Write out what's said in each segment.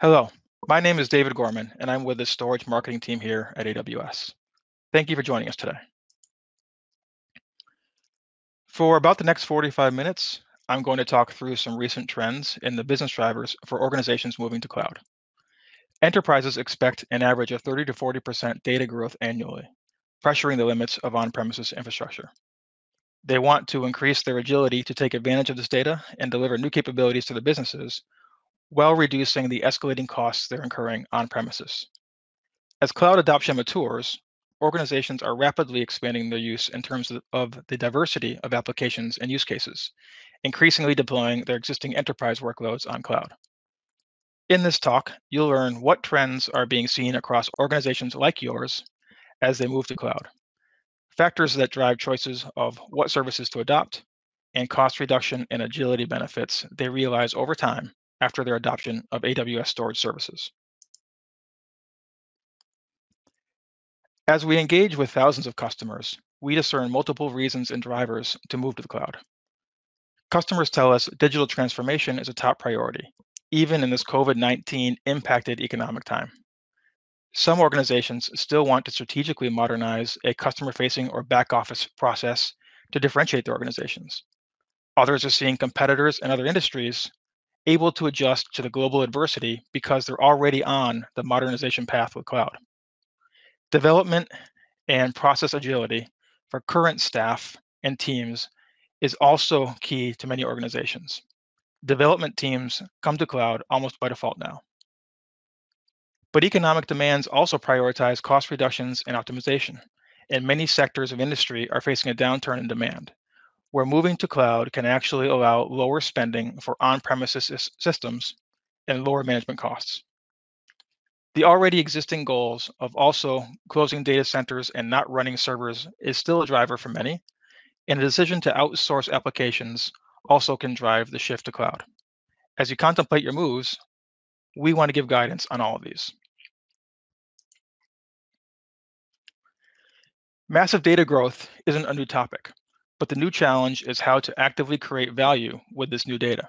Hello, my name is David Gorman, and I'm with the storage marketing team here at AWS. Thank you for joining us today. For about the next 45 minutes, I'm going to talk through some recent trends in the business drivers for organizations moving to cloud. Enterprises expect an average of 30 to 40% data growth annually, pressuring the limits of on-premises infrastructure. They want to increase their agility to take advantage of this data and deliver new capabilities to the businesses while reducing the escalating costs they're incurring on premises. As cloud adoption matures, organizations are rapidly expanding their use in terms of the diversity of applications and use cases, increasingly deploying their existing enterprise workloads on cloud. In this talk, you'll learn what trends are being seen across organizations like yours as they move to cloud, factors that drive choices of what services to adopt, and cost reduction and agility benefits they realize over time after their adoption of AWS storage services. As we engage with thousands of customers, we discern multiple reasons and drivers to move to the cloud. Customers tell us digital transformation is a top priority, even in this COVID 19 impacted economic time. Some organizations still want to strategically modernize a customer facing or back office process to differentiate their organizations. Others are seeing competitors in other industries able to adjust to the global adversity because they're already on the modernization path with cloud. Development and process agility for current staff and teams is also key to many organizations. Development teams come to cloud almost by default now. But economic demands also prioritize cost reductions and optimization, and many sectors of industry are facing a downturn in demand where moving to cloud can actually allow lower spending for on-premises systems and lower management costs. The already existing goals of also closing data centers and not running servers is still a driver for many, and a decision to outsource applications also can drive the shift to cloud. As you contemplate your moves, we want to give guidance on all of these. Massive data growth isn't a new topic. But the new challenge is how to actively create value with this new data.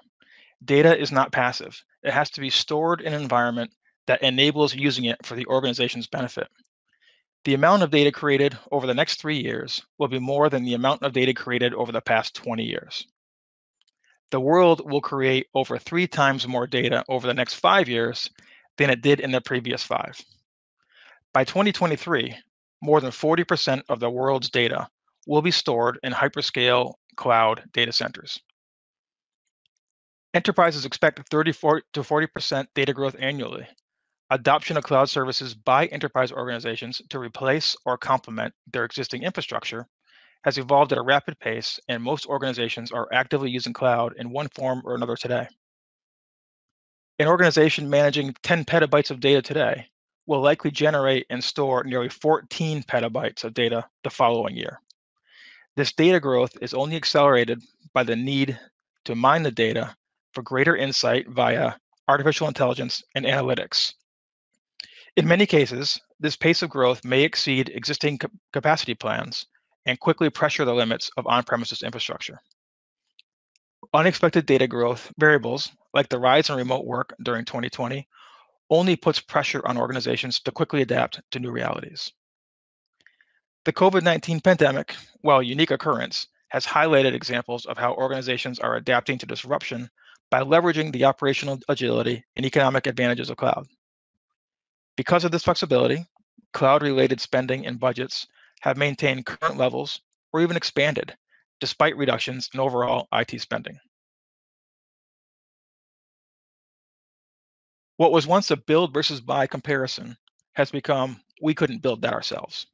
Data is not passive. It has to be stored in an environment that enables using it for the organization's benefit. The amount of data created over the next three years will be more than the amount of data created over the past 20 years. The world will create over three times more data over the next five years than it did in the previous five. By 2023, more than 40% of the world's data will be stored in hyperscale cloud data centers. Enterprises expect 34 to 40% data growth annually. Adoption of cloud services by enterprise organizations to replace or complement their existing infrastructure has evolved at a rapid pace, and most organizations are actively using cloud in one form or another today. An organization managing 10 petabytes of data today will likely generate and store nearly 14 petabytes of data the following year. This data growth is only accelerated by the need to mine the data for greater insight via artificial intelligence and analytics. In many cases, this pace of growth may exceed existing capacity plans and quickly pressure the limits of on-premises infrastructure. Unexpected data growth variables, like the rise in remote work during 2020, only puts pressure on organizations to quickly adapt to new realities. The COVID 19 pandemic, while a unique occurrence, has highlighted examples of how organizations are adapting to disruption by leveraging the operational agility and economic advantages of cloud. Because of this flexibility, cloud related spending and budgets have maintained current levels or even expanded, despite reductions in overall IT spending. What was once a build versus buy comparison has become we couldn't build that ourselves.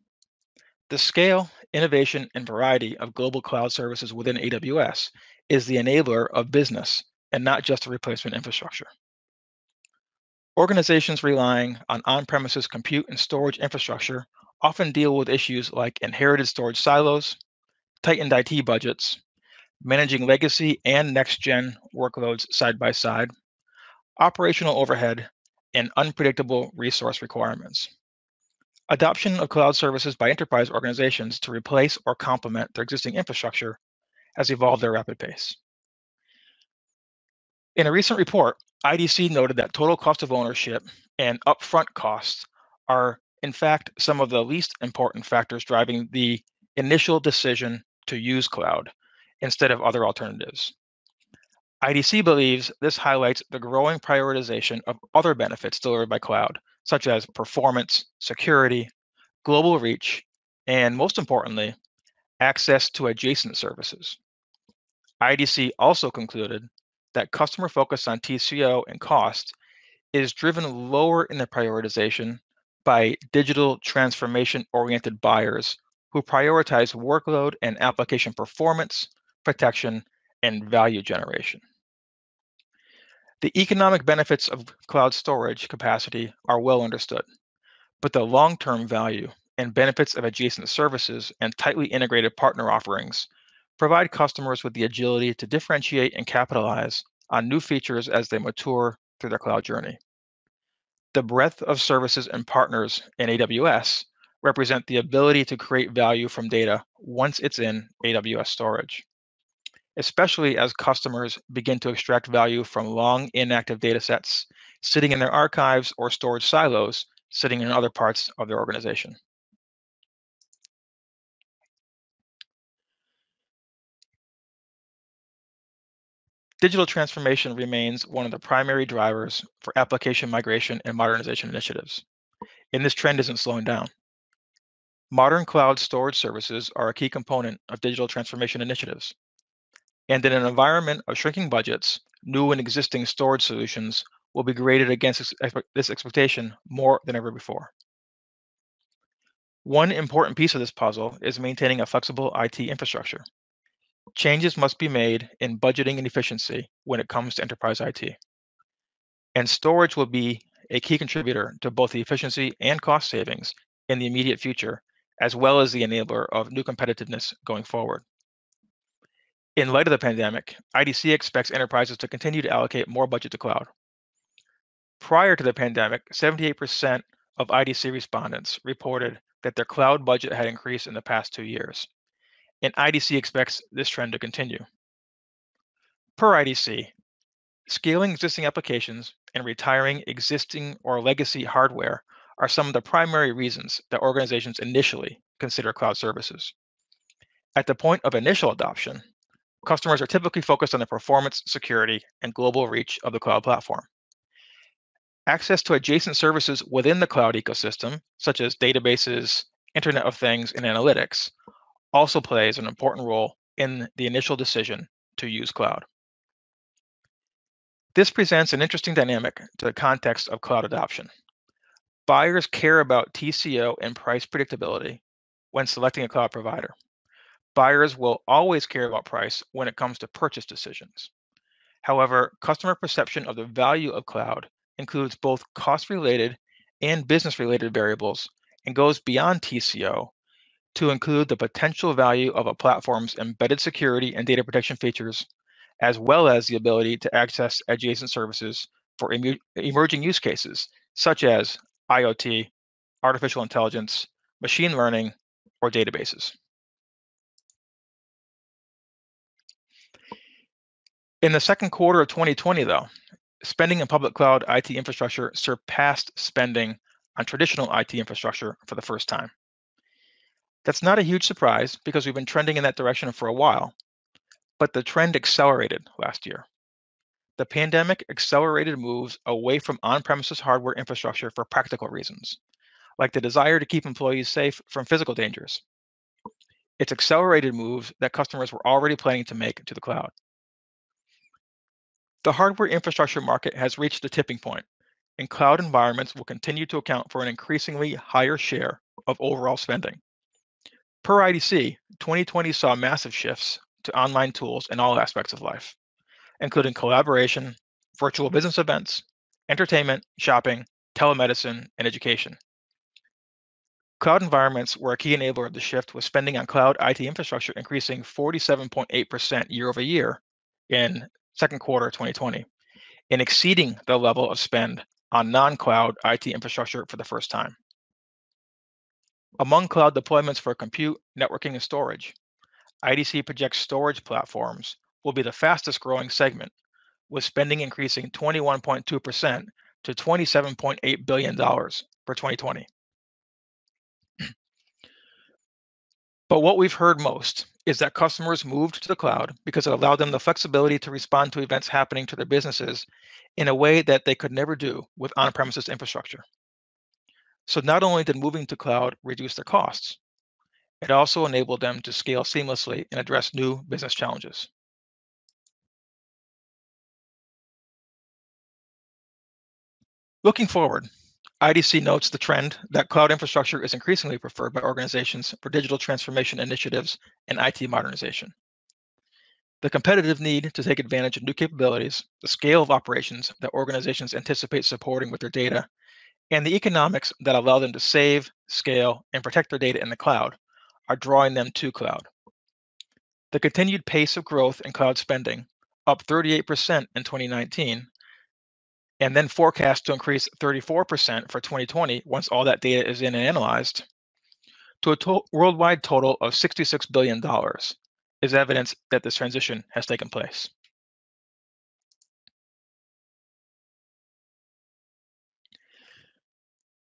The scale, innovation, and variety of global cloud services within AWS is the enabler of business and not just a replacement infrastructure. Organizations relying on on premises compute and storage infrastructure often deal with issues like inherited storage silos, tightened IT budgets, managing legacy and next gen workloads side by side, operational overhead, and unpredictable resource requirements. Adoption of cloud services by enterprise organizations to replace or complement their existing infrastructure has evolved at a rapid pace. In a recent report, IDC noted that total cost of ownership and upfront costs are, in fact, some of the least important factors driving the initial decision to use cloud instead of other alternatives. IDC believes this highlights the growing prioritization of other benefits delivered by cloud, such as performance, security, global reach, and most importantly, access to adjacent services. IDC also concluded that customer focus on TCO and cost is driven lower in the prioritization by digital transformation oriented buyers who prioritize workload and application performance, protection, and value generation. The economic benefits of cloud storage capacity are well understood, but the long term value and benefits of adjacent services and tightly integrated partner offerings provide customers with the agility to differentiate and capitalize on new features as they mature through their cloud journey. The breadth of services and partners in AWS represent the ability to create value from data once it's in AWS storage, especially as customers begin to extract value from long inactive data sets sitting in their archives or storage silos sitting in other parts of their organization. Digital transformation remains one of the primary drivers for application migration and modernization initiatives, and this trend isn't slowing down. Modern cloud storage services are a key component of digital transformation initiatives. And in an environment of shrinking budgets, new and existing storage solutions will be graded against this expectation more than ever before. One important piece of this puzzle is maintaining a flexible IT infrastructure. Changes must be made in budgeting and efficiency when it comes to enterprise IT. And storage will be a key contributor to both the efficiency and cost savings in the immediate future, as well as the enabler of new competitiveness going forward. In light of the pandemic, IDC expects enterprises to continue to allocate more budget to cloud. Prior to the pandemic, 78% of IDC respondents reported that their cloud budget had increased in the past two years and IDC expects this trend to continue. Per IDC, scaling existing applications and retiring existing or legacy hardware are some of the primary reasons that organizations initially consider cloud services. At the point of initial adoption, customers are typically focused on the performance, security, and global reach of the cloud platform. Access to adjacent services within the cloud ecosystem, such as databases, Internet of Things, and analytics, also plays an important role in the initial decision to use cloud. This presents an interesting dynamic to the context of cloud adoption. Buyers care about TCO and price predictability when selecting a cloud provider. Buyers will always care about price when it comes to purchase decisions. However, customer perception of the value of cloud includes both cost related and business related variables and goes beyond TCO to include the potential value of a platform's embedded security and data protection features, as well as the ability to access adjacent services for em- emerging use cases such as IoT, artificial intelligence, machine learning, or databases. In the second quarter of 2020, though, spending in public cloud IT infrastructure surpassed spending on traditional IT infrastructure for the first time. That's not a huge surprise because we've been trending in that direction for a while, but the trend accelerated last year. The pandemic accelerated moves away from on premises hardware infrastructure for practical reasons, like the desire to keep employees safe from physical dangers. It's accelerated moves that customers were already planning to make to the cloud. The hardware infrastructure market has reached a tipping point, and cloud environments will continue to account for an increasingly higher share of overall spending. Per IDC, 2020 saw massive shifts to online tools in all aspects of life, including collaboration, virtual business events, entertainment, shopping, telemedicine, and education. Cloud environments were a key enabler of the shift, with spending on cloud IT infrastructure increasing 47.8% year over year in second quarter 2020, and exceeding the level of spend on non cloud IT infrastructure for the first time. Among cloud deployments for compute, networking, and storage, IDC projects storage platforms will be the fastest growing segment, with spending increasing 21.2% to $27.8 billion for 2020. But what we've heard most is that customers moved to the cloud because it allowed them the flexibility to respond to events happening to their businesses in a way that they could never do with on-premises infrastructure. So not only did moving to cloud reduce their costs, it also enabled them to scale seamlessly and address new business challenges. Looking forward, IDC notes the trend that cloud infrastructure is increasingly preferred by organizations for digital transformation initiatives and IT modernization. The competitive need to take advantage of new capabilities, the scale of operations that organizations anticipate supporting with their data, and the economics that allow them to save, scale, and protect their data in the cloud are drawing them to cloud. The continued pace of growth in cloud spending, up 38% in 2019, and then forecast to increase 34% for 2020 once all that data is in and analyzed, to a to worldwide total of $66 billion is evidence that this transition has taken place.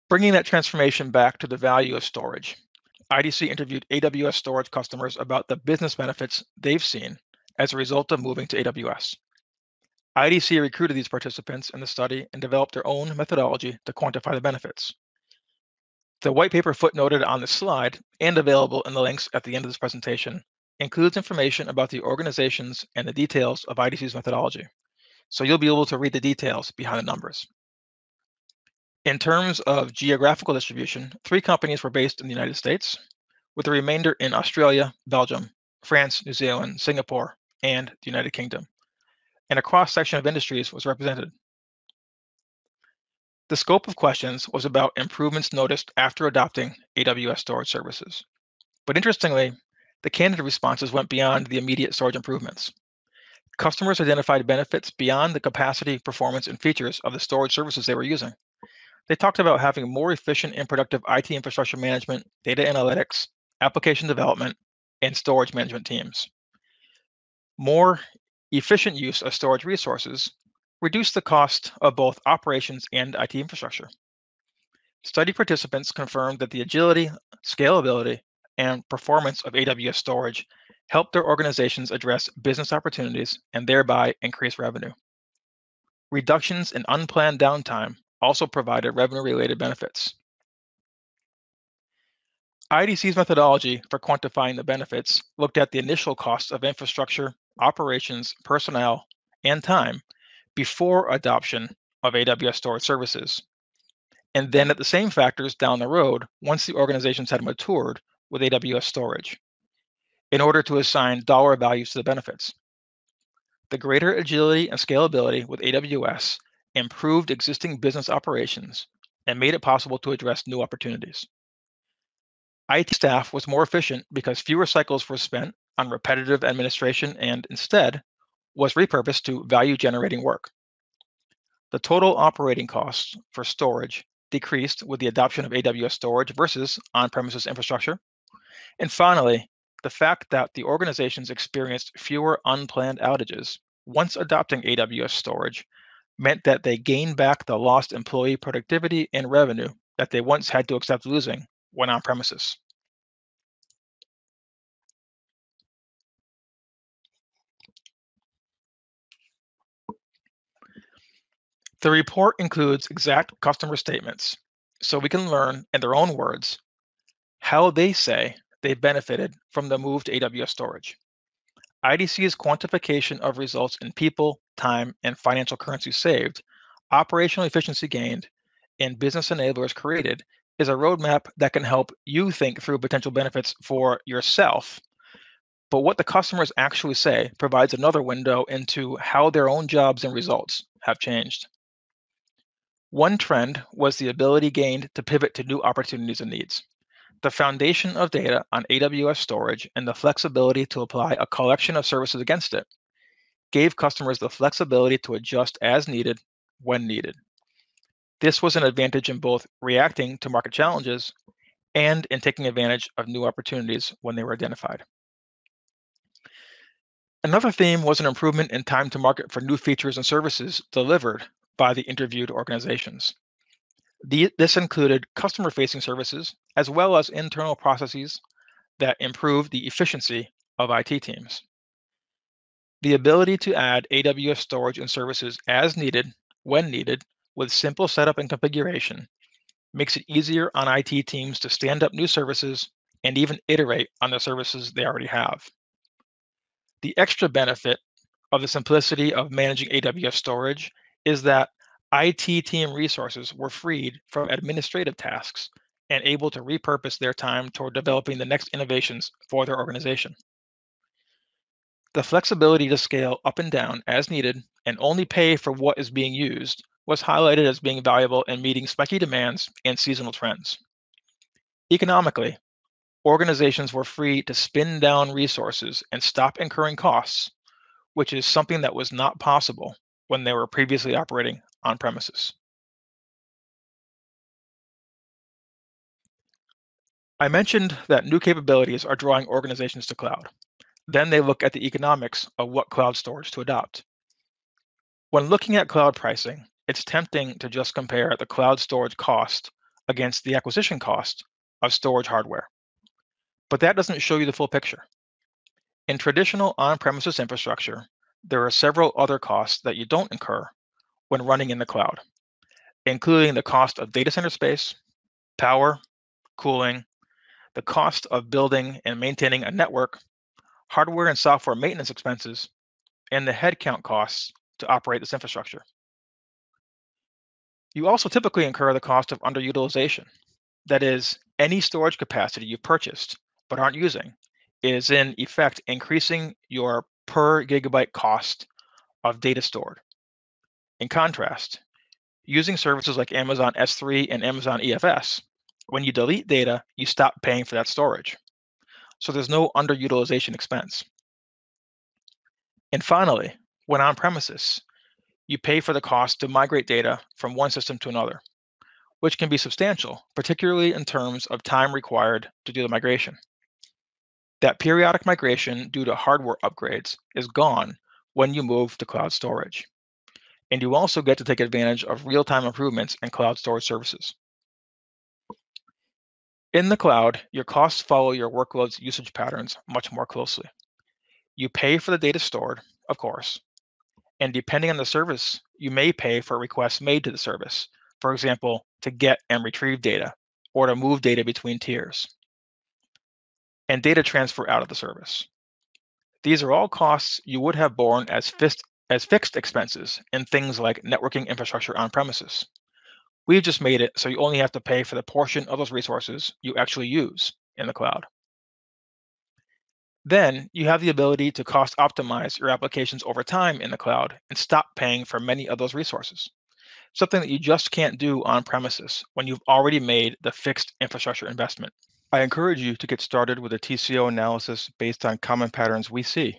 Bringing that transformation back to the value of storage, IDC interviewed AWS storage customers about the business benefits they've seen as a result of moving to AWS. IDC recruited these participants in the study and developed their own methodology to quantify the benefits. The white paper footnoted on this slide and available in the links at the end of this presentation includes information about the organizations and the details of IDC's methodology. So you'll be able to read the details behind the numbers. In terms of geographical distribution, three companies were based in the United States, with the remainder in Australia, Belgium, France, New Zealand, Singapore, and the United Kingdom and a cross section of industries was represented. The scope of questions was about improvements noticed after adopting AWS storage services. But interestingly, the candidate responses went beyond the immediate storage improvements. Customers identified benefits beyond the capacity, performance, and features of the storage services they were using. They talked about having more efficient and productive IT infrastructure management, data analytics, application development, and storage management teams. More efficient use of storage resources reduce the cost of both operations and IT infrastructure. Study participants confirmed that the agility, scalability, and performance of AWS storage help their organizations address business opportunities and thereby increase revenue. Reductions in unplanned downtime also provided revenue-related benefits. IDC's methodology for quantifying the benefits looked at the initial costs of infrastructure operations, personnel, and time before adoption of AWS storage services. And then at the same factors down the road once the organizations had matured with AWS storage in order to assign dollar values to the benefits. The greater agility and scalability with AWS improved existing business operations and made it possible to address new opportunities. IT staff was more efficient because fewer cycles were spent on repetitive administration and instead was repurposed to value generating work. The total operating costs for storage decreased with the adoption of AWS storage versus on premises infrastructure. And finally, the fact that the organizations experienced fewer unplanned outages once adopting AWS storage meant that they gained back the lost employee productivity and revenue that they once had to accept losing when on premises. The report includes exact customer statements, so we can learn in their own words how they say they benefited from the move to AWS storage. IDC's quantification of results in people, time, and financial currency saved, operational efficiency gained, and business enablers created is a roadmap that can help you think through potential benefits for yourself. But what the customers actually say provides another window into how their own jobs and results have changed. One trend was the ability gained to pivot to new opportunities and needs. The foundation of data on AWS storage and the flexibility to apply a collection of services against it gave customers the flexibility to adjust as needed when needed. This was an advantage in both reacting to market challenges and in taking advantage of new opportunities when they were identified. Another theme was an improvement in time to market for new features and services delivered by the interviewed organizations. The, this included customer facing services as well as internal processes that improve the efficiency of IT teams. The ability to add AWS storage and services as needed, when needed, with simple setup and configuration makes it easier on IT teams to stand up new services and even iterate on the services they already have. The extra benefit of the simplicity of managing AWS storage is that IT team resources were freed from administrative tasks and able to repurpose their time toward developing the next innovations for their organization. The flexibility to scale up and down as needed and only pay for what is being used was highlighted as being valuable in meeting spiky demands and seasonal trends. Economically, organizations were free to spin down resources and stop incurring costs, which is something that was not possible when they were previously operating on premises. I mentioned that new capabilities are drawing organizations to cloud. Then they look at the economics of what cloud storage to adopt. When looking at cloud pricing, it's tempting to just compare the cloud storage cost against the acquisition cost of storage hardware. But that doesn't show you the full picture. In traditional on-premises infrastructure, there are several other costs that you don't incur when running in the cloud, including the cost of data center space, power, cooling, the cost of building and maintaining a network, hardware and software maintenance expenses, and the headcount costs to operate this infrastructure. You also typically incur the cost of underutilization. That is, any storage capacity you've purchased but aren't using is in effect increasing your per gigabyte cost of data stored. In contrast, using services like Amazon S3 and Amazon EFS, when you delete data, you stop paying for that storage. So there's no underutilization expense. And finally, when on premises, you pay for the cost to migrate data from one system to another, which can be substantial, particularly in terms of time required to do the migration. That periodic migration due to hardware upgrades is gone when you move to cloud storage. And you also get to take advantage of real-time improvements in cloud storage services. In the cloud, your costs follow your workload's usage patterns much more closely. You pay for the data stored, of course, and depending on the service, you may pay for requests made to the service, for example, to get and retrieve data or to move data between tiers, and data transfer out of the service. These are all costs you would have borne as, as fixed expenses in things like networking infrastructure on premises. We've just made it so you only have to pay for the portion of those resources you actually use in the cloud. Then you have the ability to cost optimize your applications over time in the cloud and stop paying for many of those resources. Something that you just can't do on premises when you've already made the fixed infrastructure investment. I encourage you to get started with a TCO analysis based on common patterns we see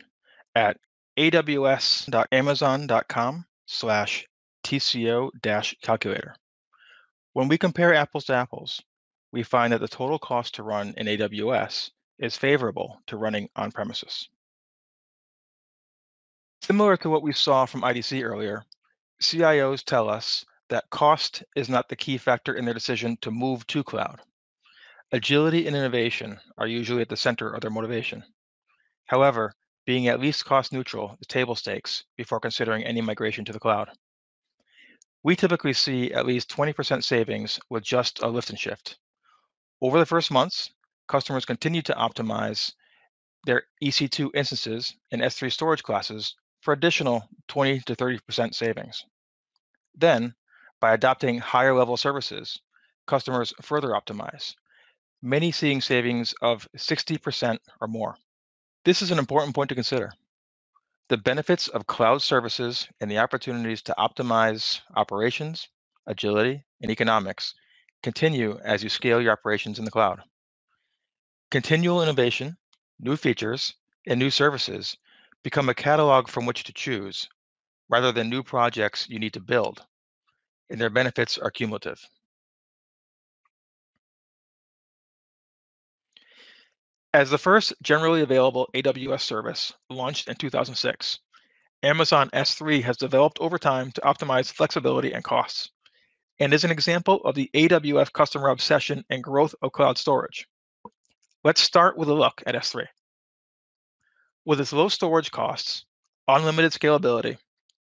at aws.amazon.com slash TCO-calculator. When we compare apples to apples, we find that the total cost to run in AWS is favorable to running on premises. Similar to what we saw from IDC earlier, CIOs tell us that cost is not the key factor in their decision to move to cloud. Agility and innovation are usually at the center of their motivation. However, being at least cost neutral is table stakes before considering any migration to the cloud. We typically see at least 20% savings with just a lift and shift. Over the first months, customers continue to optimize their EC2 instances and S3 storage classes for additional 20 to 30% savings. Then, by adopting higher level services, customers further optimize, many seeing savings of 60% or more. This is an important point to consider. The benefits of cloud services and the opportunities to optimize operations, agility, and economics continue as you scale your operations in the cloud. Continual innovation, new features, and new services become a catalog from which to choose rather than new projects you need to build, and their benefits are cumulative. As the first generally available AWS service launched in 2006, Amazon S3 has developed over time to optimize flexibility and costs, and is an example of the AWS customer obsession and growth of cloud storage. Let's start with a look at S3. With its low storage costs, unlimited scalability,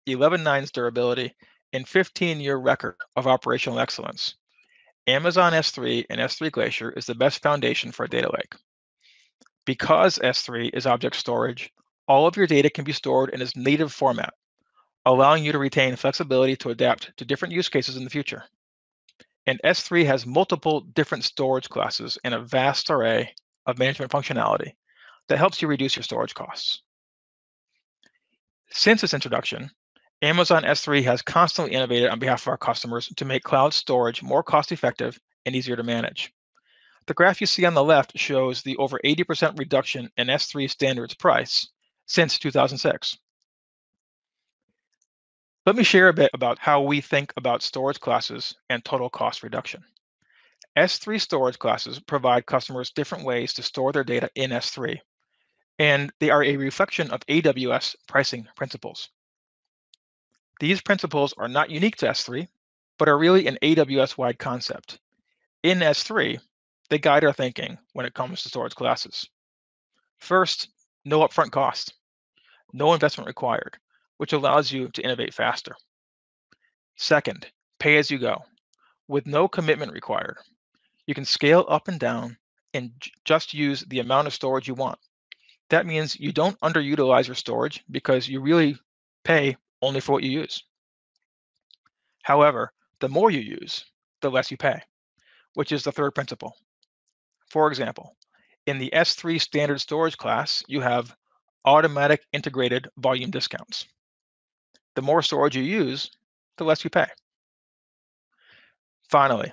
11 nines durability, and 15-year record of operational excellence, Amazon S3 and S3 Glacier is the best foundation for a data lake. Because S3 is object storage, all of your data can be stored in its native format, allowing you to retain flexibility to adapt to different use cases in the future. And S3 has multiple different storage classes and a vast array of management functionality that helps you reduce your storage costs. Since its introduction, Amazon S3 has constantly innovated on behalf of our customers to make cloud storage more cost effective and easier to manage. The graph you see on the left shows the over 80% reduction in S3 standards price since 2006. Let me share a bit about how we think about storage classes and total cost reduction. S3 storage classes provide customers different ways to store their data in S3, and they are a reflection of AWS pricing principles. These principles are not unique to S3, but are really an AWS-wide concept. In S3, they guide our thinking when it comes to storage classes. First, no upfront cost, no investment required, which allows you to innovate faster. Second, pay as you go, with no commitment required. You can scale up and down and just use the amount of storage you want. That means you don't underutilize your storage because you really pay only for what you use. However, the more you use, the less you pay, which is the third principle. For example, in the S3 standard storage class, you have automatic integrated volume discounts. The more storage you use, the less you pay. Finally,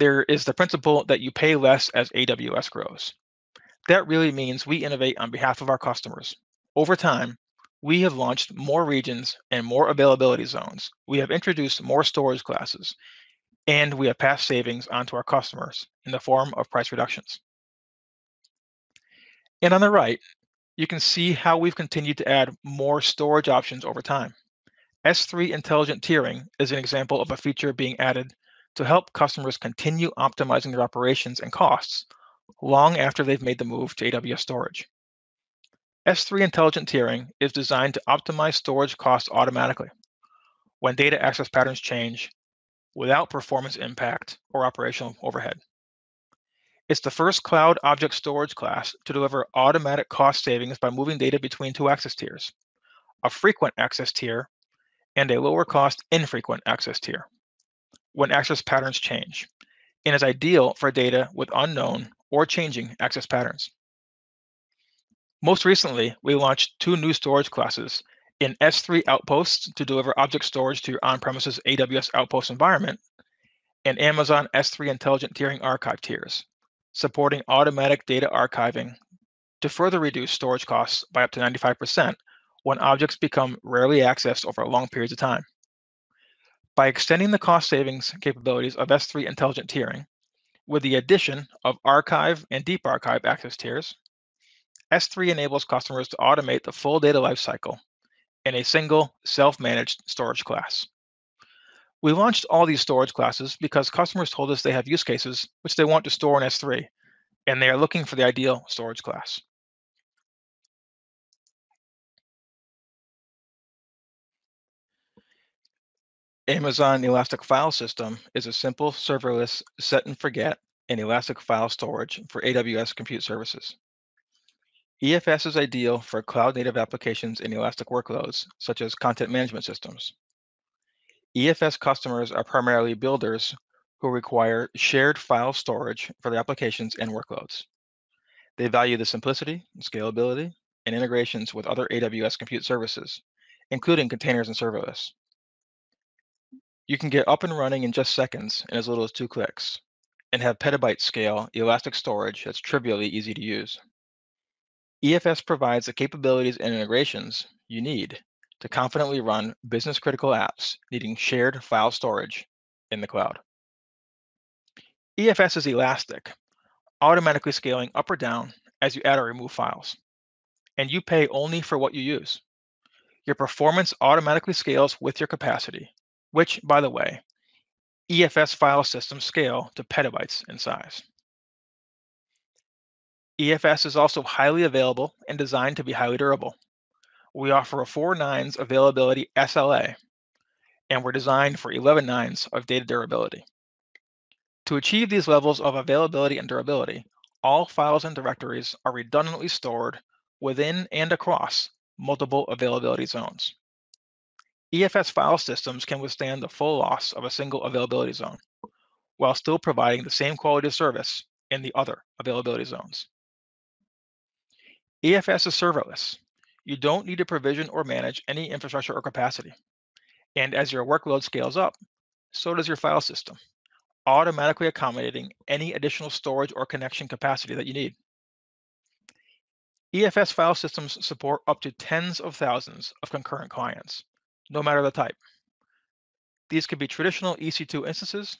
there is the principle that you pay less as AWS grows. That really means we innovate on behalf of our customers. Over time, we have launched more regions and more availability zones. We have introduced more storage classes, and we have passed savings onto our customers in the form of price reductions. And on the right, you can see how we've continued to add more storage options over time. S3 Intelligent Tiering is an example of a feature being added to help customers continue optimizing their operations and costs long after they've made the move to AWS storage. S3 Intelligent Tiering is designed to optimize storage costs automatically when data access patterns change without performance impact or operational overhead. It's the first cloud object storage class to deliver automatic cost savings by moving data between two access tiers, a frequent access tier and a lower cost infrequent access tier when access patterns change, and is ideal for data with unknown or changing access patterns. Most recently, we launched two new storage classes in S3 Outposts to deliver object storage to your on-premises AWS Outpost environment, and Amazon S3 Intelligent Tiering Archive tiers, supporting automatic data archiving to further reduce storage costs by up to 95% when objects become rarely accessed over long periods of time. By extending the cost savings capabilities of S3 Intelligent Tiering with the addition of archive and deep archive access tiers, S3 enables customers to automate the full data lifecycle in a single self-managed storage class. We launched all these storage classes because customers told us they have use cases which they want to store in S3, and they are looking for the ideal storage class. Amazon Elastic File System is a simple serverless set and forget and elastic file storage for AWS compute services. EFS is ideal for cloud native applications and elastic workloads, such as content management systems. EFS customers are primarily builders who require shared file storage for their applications and workloads. They value the simplicity, scalability, and integrations with other AWS compute services, including containers and serverless. You can get up and running in just seconds in as little as two clicks and have petabyte scale elastic storage that's trivially easy to use. EFS provides the capabilities and integrations you need to confidently run business critical apps needing shared file storage in the cloud. EFS is elastic, automatically scaling up or down as you add or remove files. And you pay only for what you use. Your performance automatically scales with your capacity, which, by the way, EFS file systems scale to petabytes in size. EFS is also highly available and designed to be highly durable. We offer a 4 nines availability SLA, and we're designed for 11 nines of data durability. To achieve these levels of availability and durability, all files and directories are redundantly stored within and across multiple availability zones. EFS file systems can withstand the full loss of a single availability zone, while still providing the same quality of service in the other availability zones. EFS is serverless. You don't need to provision or manage any infrastructure or capacity. And as your workload scales up, so does your file system, automatically accommodating any additional storage or connection capacity that you need. EFS file systems support up to tens of thousands of concurrent clients, no matter the type. These could be traditional EC2 instances,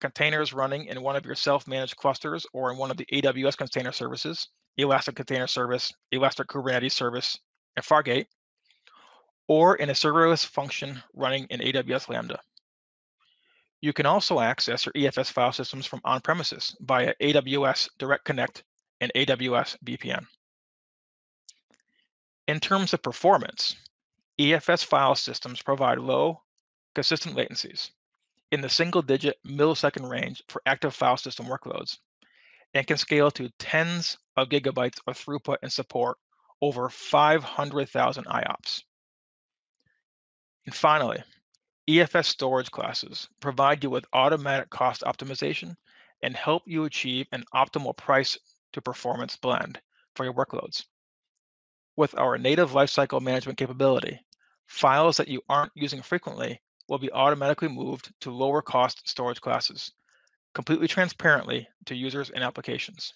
containers running in one of your self-managed clusters or in one of the AWS container services, Elastic Container Service, Elastic Kubernetes Service, and Fargate, or in a serverless function running in AWS Lambda. You can also access your EFS file systems from on-premises via AWS Direct Connect and AWS VPN. In terms of performance, EFS file systems provide low, consistent latencies in the single-digit millisecond range for active file system workloads and can scale to tens of gigabytes of throughput and support over 500,000 IOPS. And finally, EFS storage classes provide you with automatic cost optimization and help you achieve an optimal price to performance blend for your workloads. With our native lifecycle management capability, files that you aren't using frequently will be automatically moved to lower cost storage classes, completely transparently to users and applications.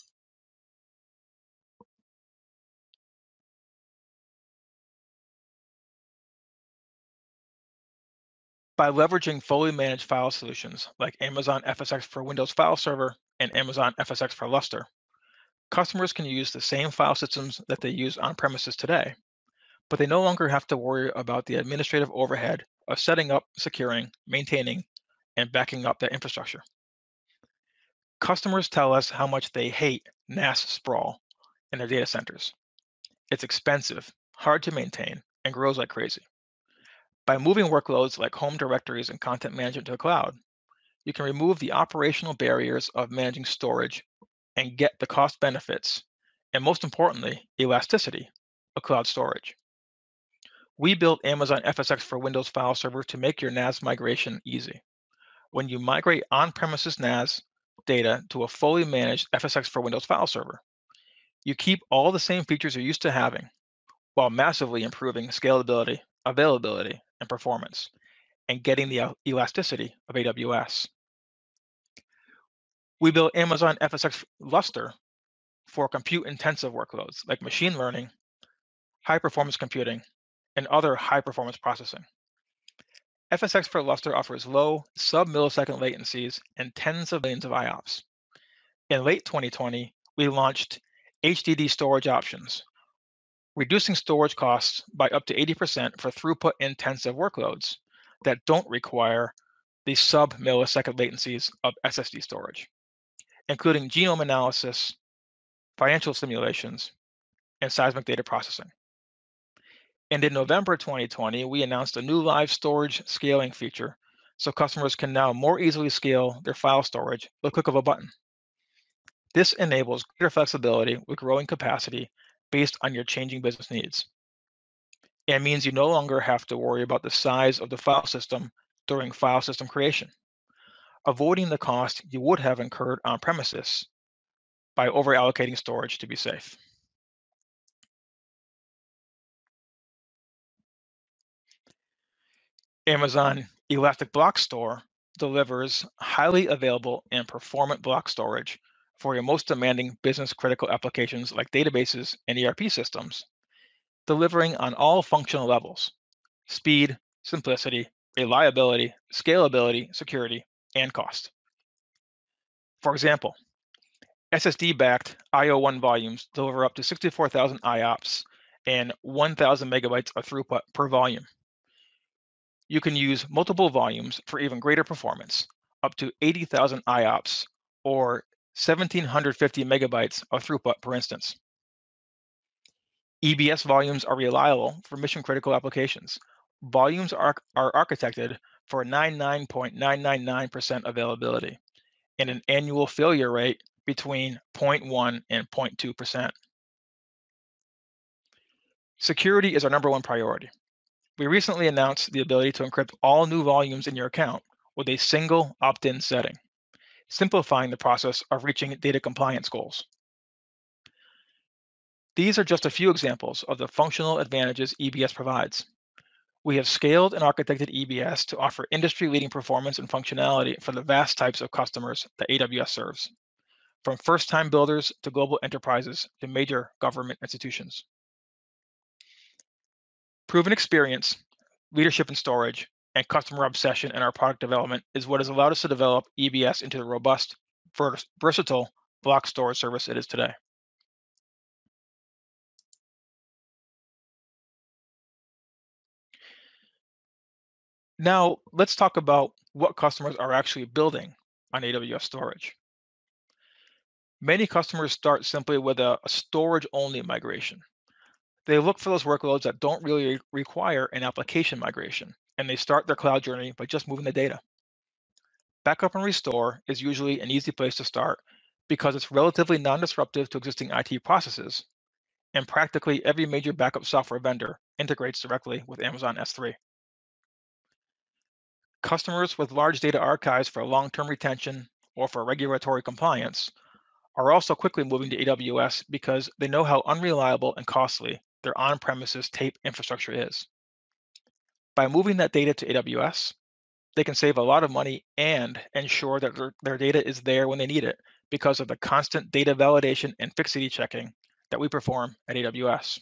By leveraging fully managed file solutions like Amazon FSx for Windows File Server and Amazon FSx for Lustre, customers can use the same file systems that they use on premises today, but they no longer have to worry about the administrative overhead of setting up, securing, maintaining, and backing up their infrastructure. Customers tell us how much they hate NAS sprawl in their data centers. It's expensive, hard to maintain, and grows like crazy. By moving workloads like home directories and content management to the cloud, you can remove the operational barriers of managing storage and get the cost benefits, and most importantly, elasticity of cloud storage. We built Amazon FSx for Windows File Server to make your NAS migration easy. When you migrate on-premises NAS data to a fully managed FSx for Windows file server. You keep all the same features you're used to having while massively improving scalability, availability, and performance, and getting the elasticity of AWS. We built Amazon FSx Lustre for compute intensive workloads like machine learning, high performance computing, and other high performance processing. FSx for Lustre offers low sub-millisecond latencies and tens of millions of IOPS. In late 2020, we launched HDD storage options, reducing storage costs by up to 80% for throughput-intensive workloads that don't require the sub-millisecond latencies of SSD storage, including genome analysis, financial simulations, and seismic data processing. And in November 2020, we announced a new live storage scaling feature so customers can now more easily scale their file storage with a click of a button. This enables greater flexibility with growing capacity based on your changing business needs. It means you no longer have to worry about the size of the file system during file system creation, avoiding the cost you would have incurred on premises by over allocating storage to be safe. Amazon Elastic Block Store delivers highly available and performant block storage for your most demanding business critical applications like databases and ERP systems, delivering on all functional levels speed, simplicity, reliability, scalability, security, and cost. For example, SSD-backed IO1 volumes deliver up to 64,000 IOPS and 1,000 megabytes of throughput per volume. You can use multiple volumes for even greater performance, up to 80,000 IOPS or 1,750 megabytes of throughput per instance. EBS volumes are reliable for mission-critical applications. Volumes are, are architected for 99.999% availability and an annual failure rate between 0.1 and 0.2%. Security is our number one priority. We recently announced the ability to encrypt all new volumes in your account with a single opt-in setting, simplifying the process of reaching data compliance goals. These are just a few examples of the functional advantages EBS provides. We have scaled and architected EBS to offer industry-leading performance and functionality for the vast types of customers that AWS serves, from first-time builders to global enterprises to major government institutions. Proven experience, leadership in storage, and customer obsession in our product development is what has allowed us to develop EBS into the robust, versatile block storage service it is today. Now, let's talk about what customers are actually building on AWS storage. Many customers start simply with a, a storage-only migration. They look for those workloads that don't really require an application migration, and they start their cloud journey by just moving the data. Backup and restore is usually an easy place to start because it's relatively non-disruptive to existing IT processes, and practically every major backup software vendor integrates directly with Amazon S3. Customers with large data archives for long-term retention or for regulatory compliance are also quickly moving to AWS because they know how unreliable and costly their on-premises tape infrastructure is. By moving that data to AWS, they can save a lot of money and ensure that their, their data is there when they need it because of the constant data validation and fixity checking that we perform at AWS.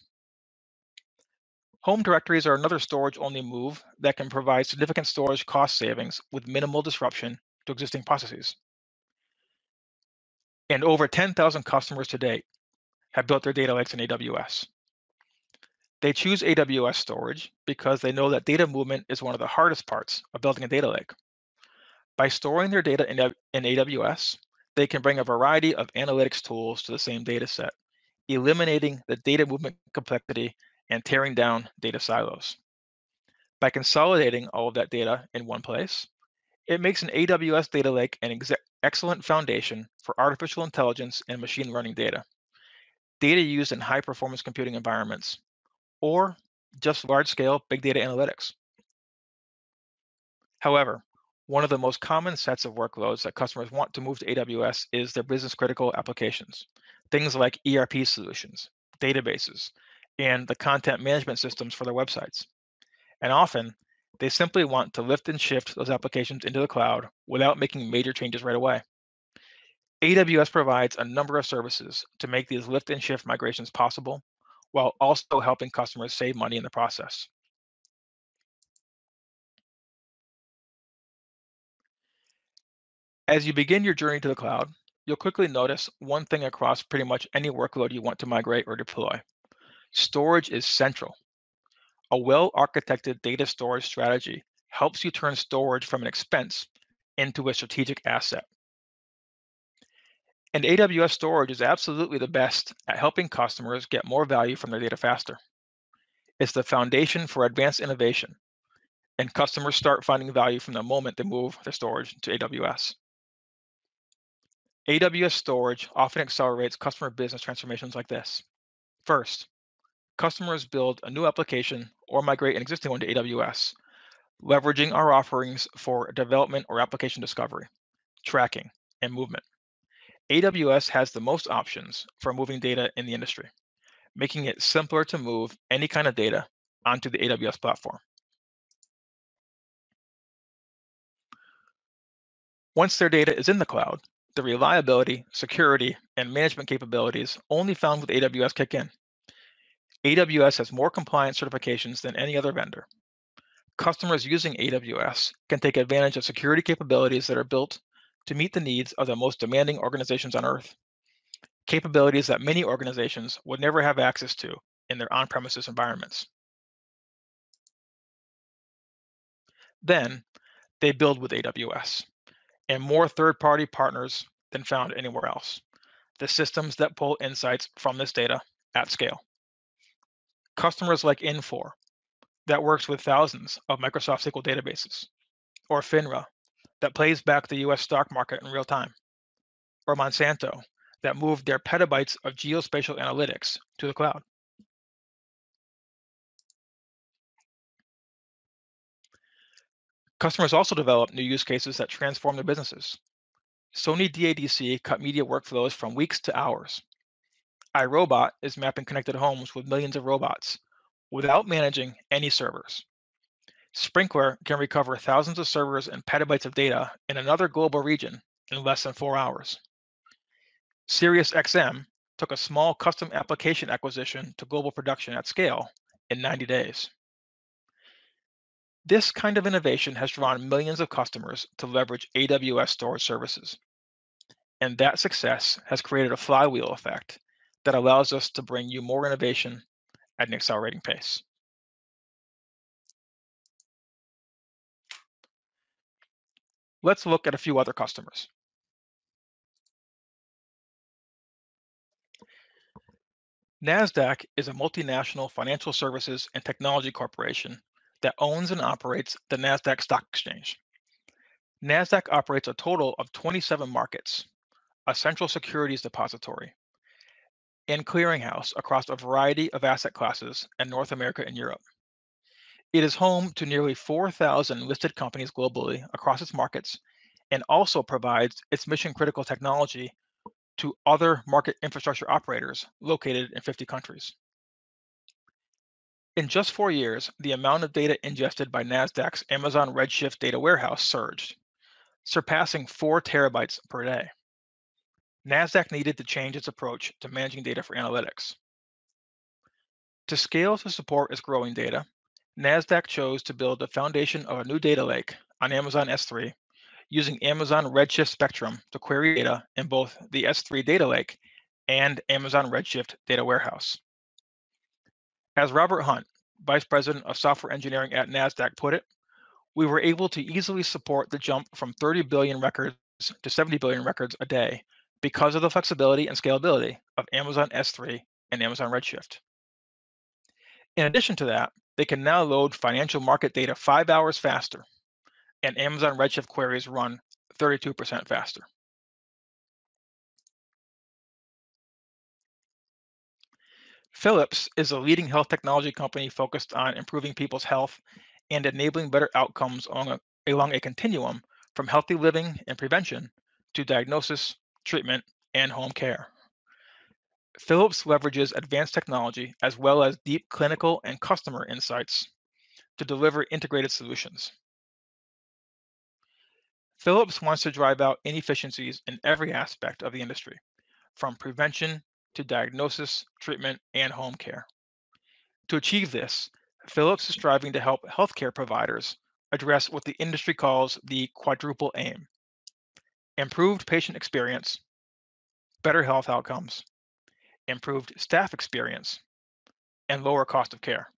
Home directories are another storage-only move that can provide significant storage cost savings with minimal disruption to existing processes. And over 10,000 customers to date have built their data lakes in AWS. They choose AWS storage because they know that data movement is one of the hardest parts of building a data lake. By storing their data in, in AWS, they can bring a variety of analytics tools to the same data set, eliminating the data movement complexity and tearing down data silos. By consolidating all of that data in one place, it makes an AWS data lake an excellent foundation for artificial intelligence and machine learning data. Data used in high performance computing environments, or just large scale big data analytics. However, one of the most common sets of workloads that customers want to move to AWS is their business critical applications, things like ERP solutions, databases, and the content management systems for their websites. And often, they simply want to lift and shift those applications into the cloud without making major changes right away. AWS provides a number of services to make these lift and shift migrations possible, while also helping customers save money in the process. As you begin your journey to the cloud, you'll quickly notice one thing across pretty much any workload you want to migrate or deploy. Storage is central. A well-architected data storage strategy helps you turn storage from an expense into a strategic asset. And AWS storage is absolutely the best at helping customers get more value from their data faster. It's the foundation for advanced innovation, and customers start finding value from the moment they move their storage to AWS. AWS storage often accelerates customer business transformations like this. First, customers build a new application or migrate an existing one to AWS, leveraging our offerings for development or application discovery, tracking, and movement. AWS has the most options for moving data in the industry, making it simpler to move any kind of data onto the AWS platform. Once their data is in the cloud, the reliability, security, and management capabilities only found with AWS kick in. AWS has more compliance certifications than any other vendor. Customers using AWS can take advantage of security capabilities that are built to meet the needs of the most demanding organizations on earth. capabilities that many organizations would never have access to in their on-premises environments. Then they build with AWS and more third-party partners than found anywhere else. The systems that pull insights from this data at scale. Customers like Infor that works with thousands of Microsoft SQL databases, or FINRA that plays back the US stock market in real time, or Monsanto that moved their petabytes of geospatial analytics to the cloud. Customers also develop new use cases that transform their businesses. Sony DADC cut media workflows from weeks to hours. iRobot is mapping connected homes with millions of robots without managing any servers. Sprinklr can recover thousands of servers and petabytes of data in another global region in less than four hours. SiriusXM took a small custom application acquisition to global production at scale in 90 days. This kind of innovation has drawn millions of customers to leverage AWS storage services. And that success has created a flywheel effect that allows us to bring you more innovation at an accelerating pace. Let's look at a few other customers. NASDAQ is a multinational financial services and technology corporation that owns and operates the NASDAQ Stock Exchange. NASDAQ operates a total of 27 markets, a central securities depository, and clearinghouse across a variety of asset classes in North America and Europe. It is home to nearly 4,000 listed companies globally across its markets and also provides its mission critical technology to other market infrastructure operators located in 50 countries. In just four years, the amount of data ingested by NASDAQ's Amazon Redshift data warehouse surged, surpassing four terabytes per day. NASDAQ needed to change its approach to managing data for analytics. To scale to support its growing data, NASDAQ chose to build the foundation of a new data lake on Amazon S3 using Amazon Redshift Spectrum to query data in both the S3 data lake and Amazon Redshift data warehouse. As Robert Hunt, Vice President of Software Engineering at NASDAQ, put it, we were able to easily support the jump from 30 billion records to 70 billion records a day because of the flexibility and scalability of Amazon S3 and Amazon Redshift. In addition to that, they can now load financial market data five hours faster, and Amazon Redshift queries run 32% faster. Philips is a leading health technology company focused on improving people's health and enabling better outcomes along a, along a continuum from healthy living and prevention to diagnosis, treatment, and home care. Philips leverages advanced technology as well as deep clinical and customer insights to deliver integrated solutions. Philips wants to drive out inefficiencies in every aspect of the industry, from prevention to diagnosis, treatment, and home care. To achieve this, Philips is striving to help healthcare providers address what the industry calls the quadruple aim improved patient experience, better health outcomes, improved staff experience, and lower cost of care.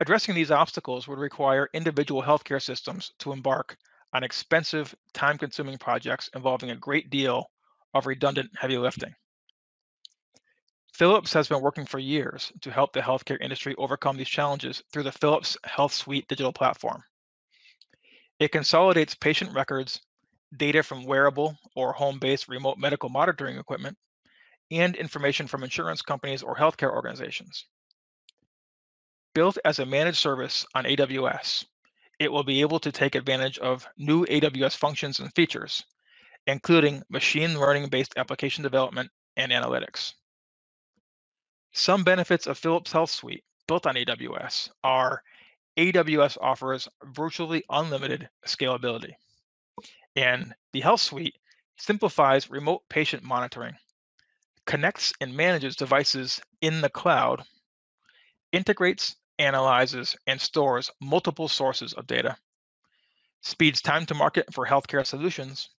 Addressing these obstacles would require individual healthcare systems to embark on expensive, time consuming projects involving a great deal of redundant heavy lifting. Philips has been working for years to help the healthcare industry overcome these challenges through the Philips Health Suite digital platform. It consolidates patient records, data from wearable or home based remote medical monitoring equipment, and information from insurance companies or healthcare organizations. Built as a managed service on AWS, it will be able to take advantage of new AWS functions and features, including machine learning based application development and analytics. Some benefits of Philips Health Suite built on AWS are AWS offers virtually unlimited scalability. And the Health Suite simplifies remote patient monitoring, connects and manages devices in the cloud, integrates, analyzes, and stores multiple sources of data, speeds time to market for healthcare solutions,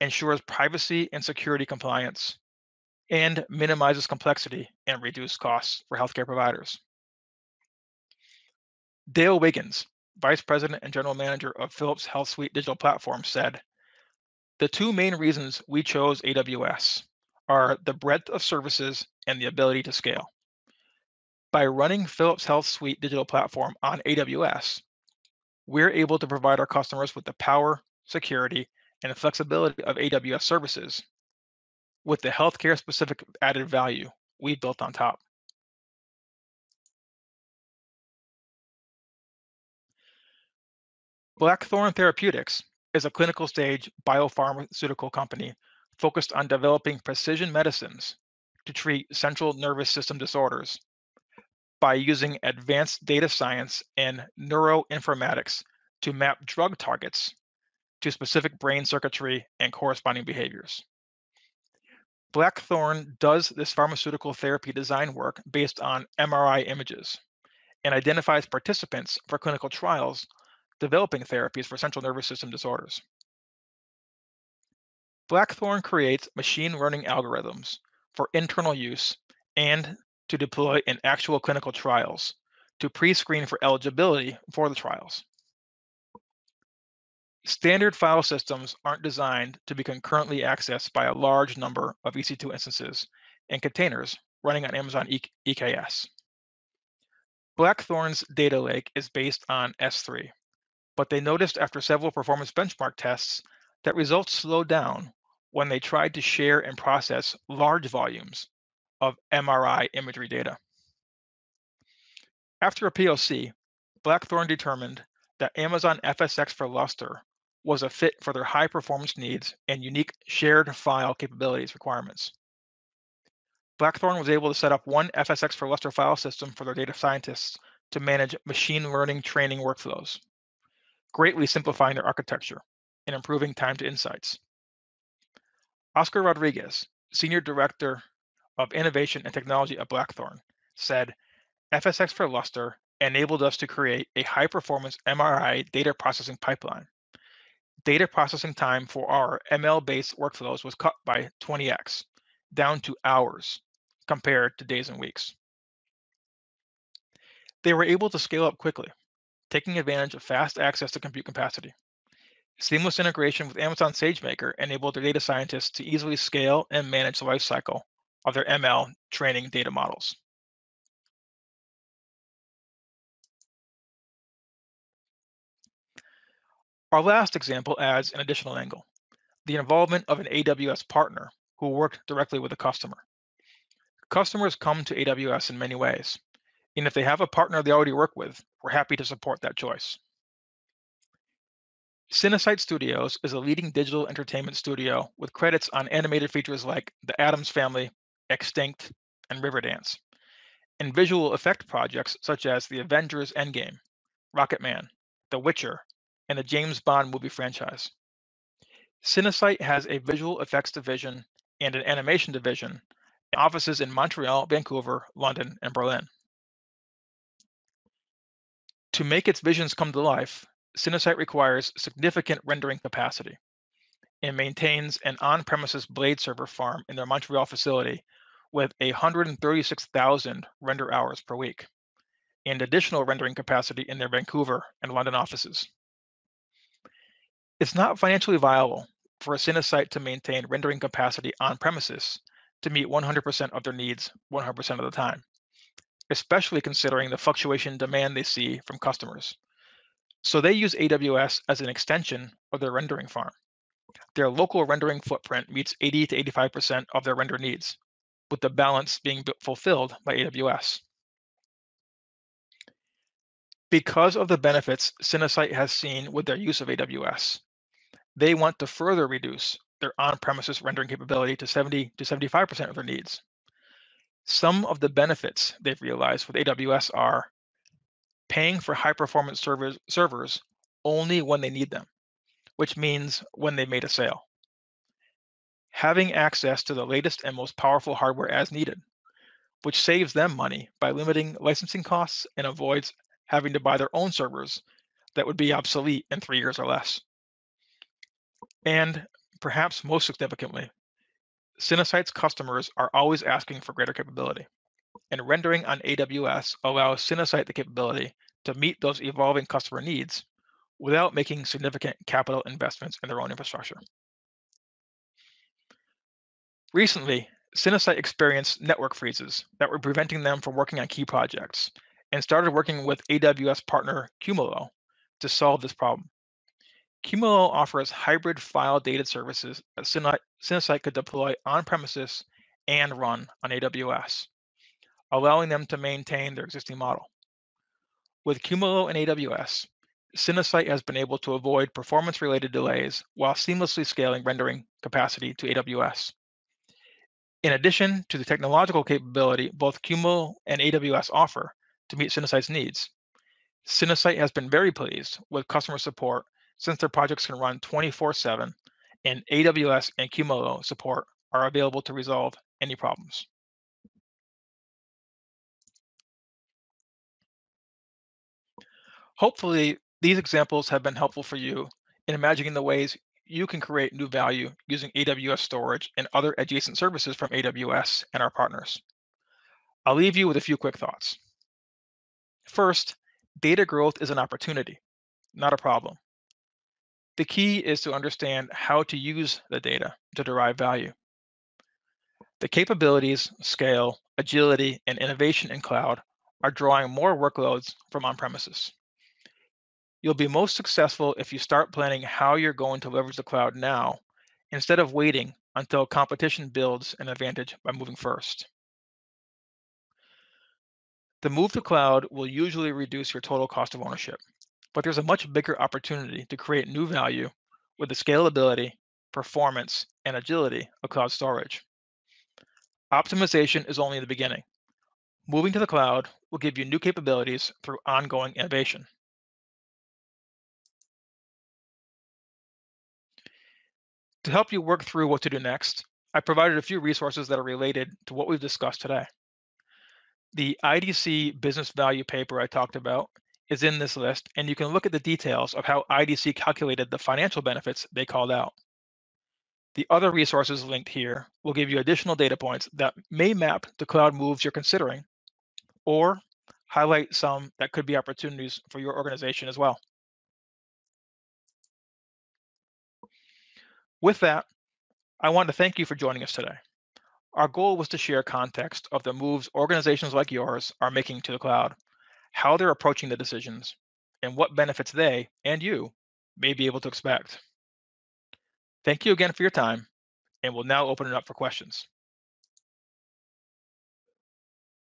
ensures privacy and security compliance, and minimizes complexity and reduces costs for healthcare providers. Dale Wiggins, Vice President and General Manager of Philips HealthSuite Digital Platform, said, The two main reasons we chose AWS are the breadth of services and the ability to scale. By running Philips Health Suite Digital Platform on AWS, we're able to provide our customers with the power, security, and flexibility of AWS services with the healthcare specific added value we built on top. Blackthorn Therapeutics is a clinical stage biopharmaceutical company focused on developing precision medicines to treat central nervous system disorders by using advanced data science and neuroinformatics to map drug targets to specific brain circuitry and corresponding behaviors. Blackthorn does this pharmaceutical therapy design work based on MRI images and identifies participants for clinical trials developing therapies for central nervous system disorders. Blackthorn creates machine learning algorithms for internal use and to deploy in actual clinical trials to pre-screen for eligibility for the trials. Standard file systems aren't designed to be concurrently accessed by a large number of EC2 instances and containers running on Amazon e EKS. Blackthorn's data lake is based on S3, but they noticed after several performance benchmark tests that results slowed down when they tried to share and process large volumes of MRI imagery data. After a POC, Blackthorn determined that Amazon FSx for Lustre was a fit for their high performance needs and unique shared file capabilities requirements. Blackthorn was able to set up one FSx for Lustre file system for their data scientists to manage machine learning training workflows greatly simplifying their architecture and improving time to insights. Oscar Rodriguez, Senior Director of Innovation and Technology at Blackthorn, said FSx for Lustre enabled us to create a high performance MRI data processing pipeline. Data processing time for our ML based workflows was cut by 20x, down to hours compared to days and weeks. They were able to scale up quickly taking advantage of fast access to compute capacity. Seamless integration with Amazon SageMaker enabled their data scientists to easily scale and manage the lifecycle of their ML training data models. Our last example adds an additional angle, the involvement of an AWS partner who worked directly with the customer. Customers come to AWS in many ways, and if they have a partner they already work with, we're happy to support that choice. Cinesite Studios is a leading digital entertainment studio with credits on animated features like The Addams Family, Extinct, and Riverdance, and visual effect projects such as The Avengers Endgame, Rocketman, The Witcher, and the James Bond movie franchise. Cinesite has a visual effects division and an animation division, offices in Montreal, Vancouver, London, and Berlin. To make its visions come to life, Cinesite requires significant rendering capacity and maintains an on-premises blade server farm in their Montreal facility with 136,000 render hours per week and additional rendering capacity in their Vancouver and London offices. It's not financially viable for a Cinesite to maintain rendering capacity on premises to meet 100% of their needs 100% of the time especially considering the fluctuation demand they see from customers. So they use AWS as an extension of their rendering farm. Their local rendering footprint meets 80 to 85% of their render needs, with the balance being fulfilled by AWS. Because of the benefits Cinesite has seen with their use of AWS, they want to further reduce their on-premises rendering capability to 70 to 75% of their needs. Some of the benefits they've realized with AWS are paying for high performance servers, servers only when they need them, which means when they made a sale. Having access to the latest and most powerful hardware as needed, which saves them money by limiting licensing costs and avoids having to buy their own servers that would be obsolete in three years or less. And Perhaps most significantly, Cinesite's customers are always asking for greater capability, and rendering on AWS allows Cinesite the capability to meet those evolving customer needs without making significant capital investments in their own infrastructure. Recently, Cinesite experienced network freezes that were preventing them from working on key projects and started working with AWS partner Qumulo to solve this problem. Qumulo offers hybrid file data services that Cinesite could deploy on premises and run on AWS, allowing them to maintain their existing model. With Qumulo and AWS, Cinesite has been able to avoid performance related delays while seamlessly scaling rendering capacity to AWS. In addition to the technological capability both Qumulo and AWS offer to meet Cinesite's needs, Cinesite has been very pleased with customer support since their projects can run 24 7 and AWS and Qumulo support are available to resolve any problems. Hopefully, these examples have been helpful for you in imagining the ways you can create new value using AWS storage and other adjacent services from AWS and our partners. I'll leave you with a few quick thoughts. First, data growth is an opportunity, not a problem. The key is to understand how to use the data to derive value. The capabilities, scale, agility, and innovation in cloud are drawing more workloads from on-premises. You'll be most successful if you start planning how you're going to leverage the cloud now instead of waiting until competition builds an advantage by moving first. The move to cloud will usually reduce your total cost of ownership, but there's a much bigger opportunity to create new value with the scalability, performance, and agility of cloud storage. Optimization is only the beginning. Moving to the cloud will give you new capabilities through ongoing innovation. To help you work through what to do next, I provided a few resources that are related to what we've discussed today. The IDC business value paper I talked about is in this list, and you can look at the details of how IDC calculated the financial benefits they called out. The other resources linked here will give you additional data points that may map the cloud moves you're considering, or highlight some that could be opportunities for your organization as well. With that, I want to thank you for joining us today. Our goal was to share context of the moves organizations like yours are making to the cloud, how they're approaching the decisions, and what benefits they and you may be able to expect. Thank you again for your time, and we'll now open it up for questions.